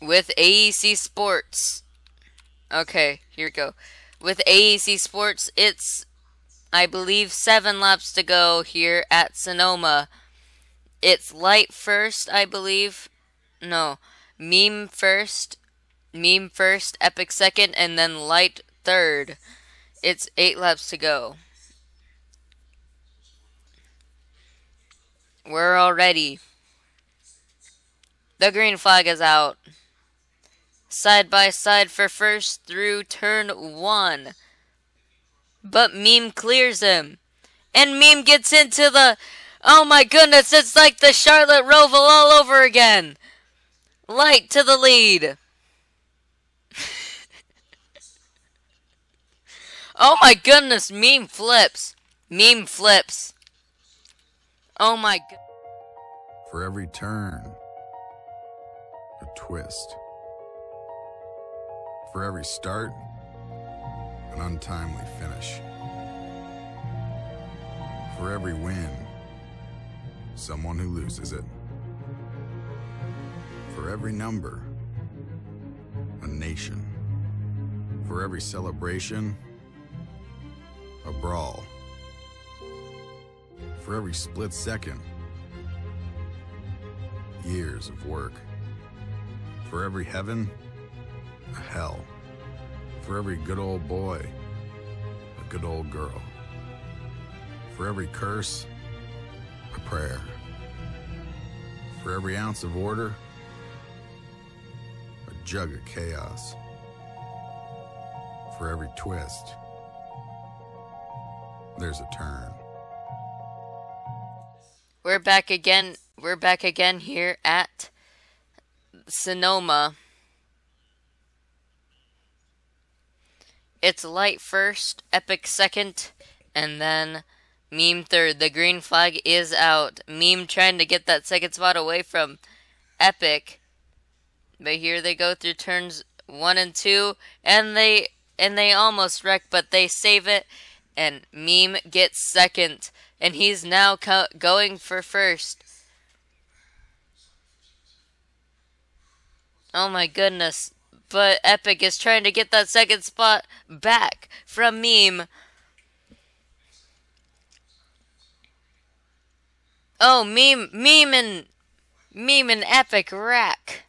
with AEC Sports. Okay, here we go. With AEC Sports, it's, I believe, seven laps to go here at Sonoma. It's light first, I believe. No, meme first, meme first, epic second, and then light third. It's eight laps to go. We're all ready. The green flag is out. Side by side for first through turn one. But Meme clears him. And Meme gets into the. Oh my goodness, it's like the Charlotte Roval all over again. Light to the lead. oh my goodness, Meme flips. Meme flips. Oh my god. For every turn, a twist. For every start, an untimely finish. For every win, someone who loses it. For every number, a nation. For every celebration, a brawl. For every split second, years of work. For every heaven, hell. For every good old boy, a good old girl. For every curse, a prayer. For every ounce of order, a jug of chaos. For every twist, there's a turn. We're back again. We're back again here at Sonoma. It's light first, epic second, and then meme third. The green flag is out. Meme trying to get that second spot away from epic. But here they go through turns one and two, and they and they almost wreck, but they save it, and meme gets second, and he's now going for first. Oh my goodness. But Epic is trying to get that second spot back from Meme. Oh, Meme, Meme and, Meme and Epic rack.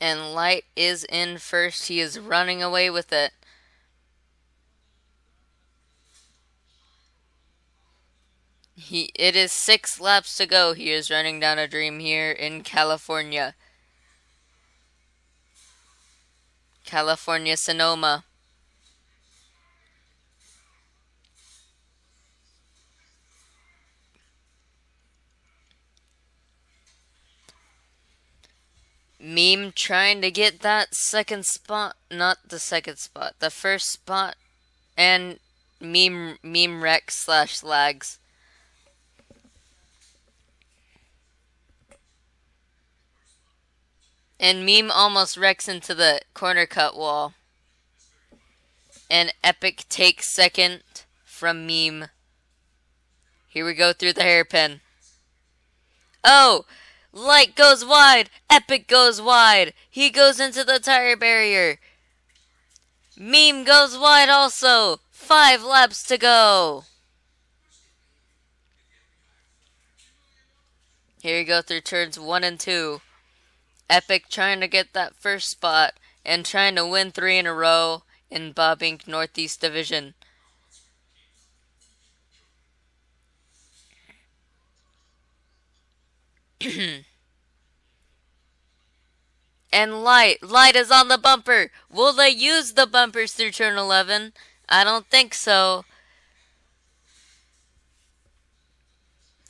And Light is in first. He is running away with it. He it is six laps to go. He is running down a dream here in California. California Sonoma. Meme trying to get that second spot, not the second spot, the first spot, and meme meme wreck slash lags. And Meme almost wrecks into the corner cut wall. And Epic takes second from Meme. Here we go through the hairpin. Oh! Light goes wide! Epic goes wide! He goes into the tire barrier! Meme goes wide also! Five laps to go! Here we go through turns one and two. Epic trying to get that first spot and trying to win three in a row in Bob Inc. Northeast Division. and Light. Light is on the bumper. Will they use the bumpers through turn 11? I don't think so.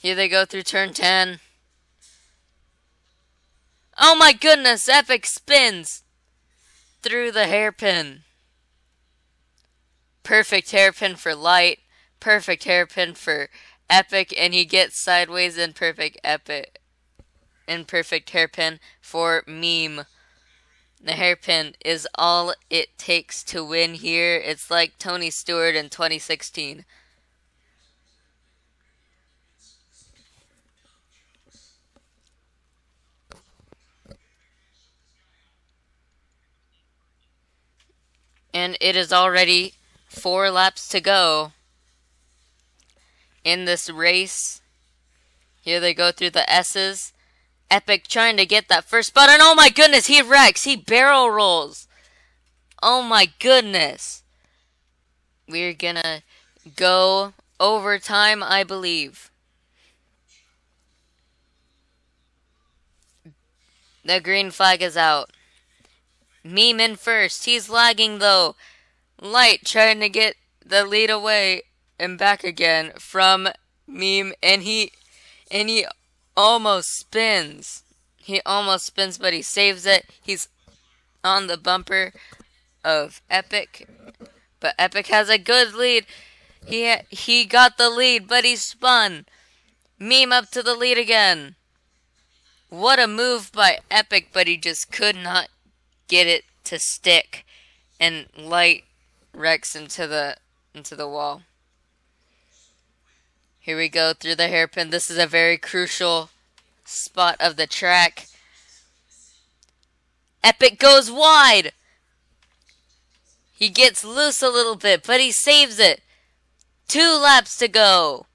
Here they go through turn 10. Oh my goodness, Epic spins through the hairpin. Perfect hairpin for light, perfect hairpin for epic, and he gets sideways in perfect epic in perfect hairpin for meme. The hairpin is all it takes to win here. It's like Tony Stewart in 2016. And it is already four laps to go in this race. Here they go through the S's. Epic trying to get that first and oh my goodness, he wrecks. He barrel rolls. Oh my goodness. We're gonna go overtime, I believe. The green flag is out. Meme in first. He's lagging though. Light trying to get the lead away and back again from Meme and he and he almost spins. He almost spins but he saves it. He's on the bumper of Epic. But Epic has a good lead. He he got the lead but he spun. Meme up to the lead again. What a move by Epic, but he just could not get it to stick and light wrecks into the into the wall. Here we go through the hairpin. This is a very crucial spot of the track. Epic goes wide. He gets loose a little bit, but he saves it. Two laps to go.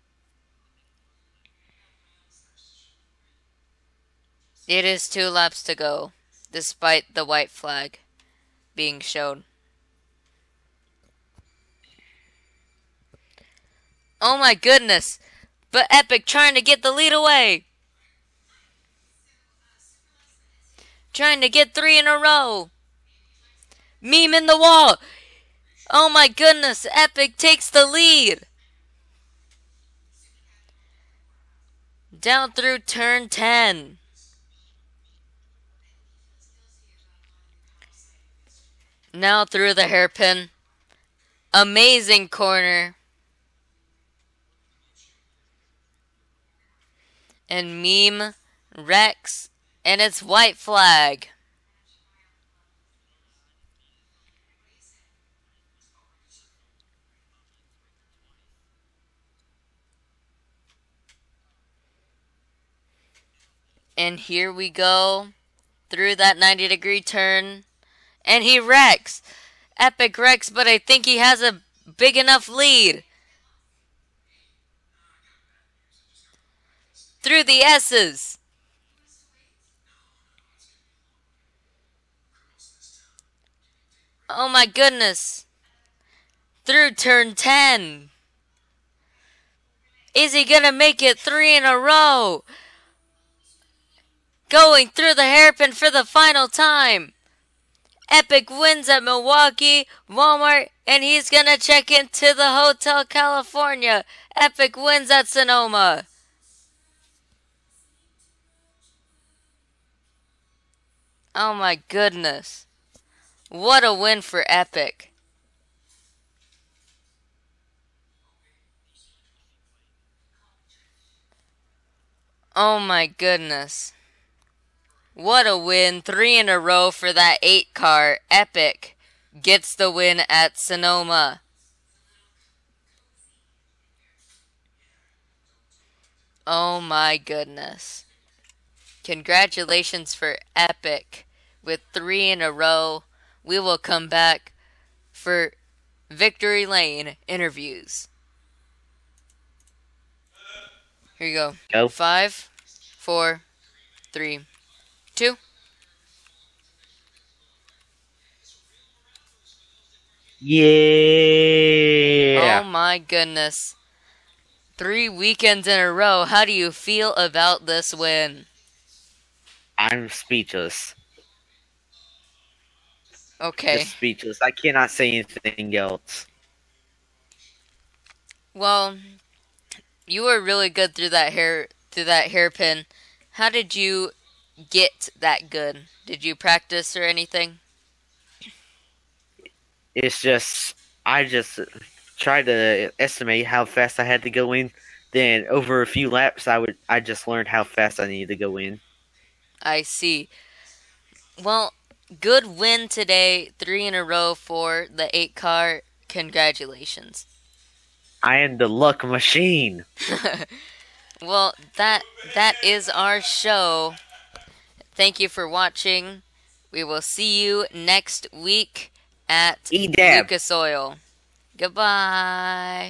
It is two laps to go, despite the white flag being shown. Oh my goodness! But Epic trying to get the lead away! Trying to get three in a row! Meme in the wall! Oh my goodness! Epic takes the lead! Down through turn 10. Now through the hairpin. Amazing corner. And meme wrecks and its white flag. And here we go through that 90 degree turn and he wrecks. Epic wrecks, but I think he has a big enough lead. Through the S's. Oh my goodness. Through turn 10. Is he going to make it three in a row? Going through the hairpin for the final time. Epic wins at Milwaukee, Walmart, and he's gonna check into the Hotel California. Epic wins at Sonoma. Oh my goodness. What a win for Epic. Oh my goodness. What a win. Three in a row for that eight car. Epic gets the win at Sonoma. Oh my goodness. Congratulations for Epic with three in a row. We will come back for Victory Lane interviews. Here you go. Go. Five, four, three, two. Yeah. Oh my goodness. Three weekends in a row. How do you feel about this win? I'm speechless. Okay. Just speechless. I cannot say anything else. Well, you were really good through that hair through that hairpin. How did you get that good? Did you practice or anything? It's just I just tried to estimate how fast I had to go in. Then over a few laps, I would I just learned how fast I needed to go in. I see. Well, good win today. Three in a row for the eight car. Congratulations. I am the luck machine. Well, that that is our show. Thank you for watching. We will see you next week at. Lucas Oil. Goodbye.